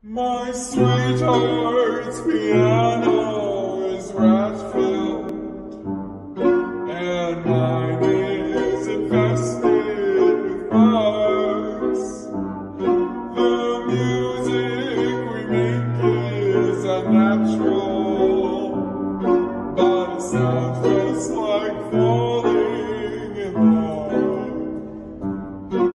My sweetheart's piano is rat-filled, and mine is infested with bugs. The music we make is unnatural, but it sounds just like.